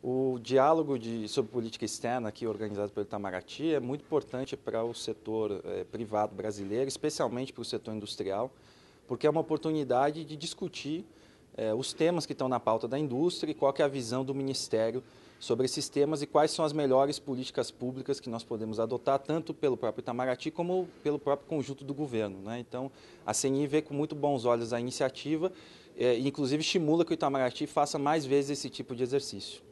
O diálogo de, sobre política externa aqui organizado pelo Itamaraty é muito importante para o setor é, privado brasileiro, especialmente para o setor industrial, porque é uma oportunidade de discutir é, os temas que estão na pauta da indústria e qual é a visão do Ministério sobre esses temas e quais são as melhores políticas públicas que nós podemos adotar, tanto pelo próprio Itamaraty como pelo próprio conjunto do governo. Né? Então, a CNI vê com muito bons olhos a iniciativa, é, inclusive estimula que o Itamaraty faça mais vezes esse tipo de exercício.